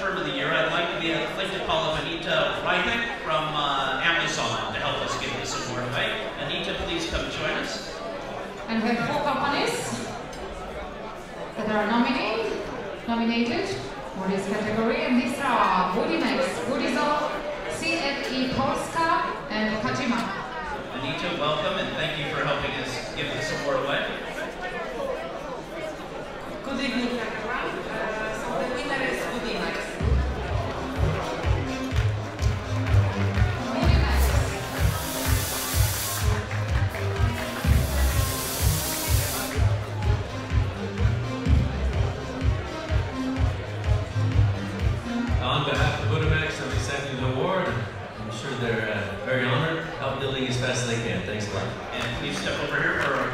term of the year, I'd like to, be, I'd like to call up Anita Reinick from uh, Amazon to help us give this award away. Anita, please come join us. And we have four companies that are nominated, nominated for this category, and these are Budimex, Budizol, CNE Polska, and Kajima. Anita, welcome, and thank you for helping us give this award away. Good evening, uh, very honored, help building as fast as they can. Thanks a lot. And can you step over here for our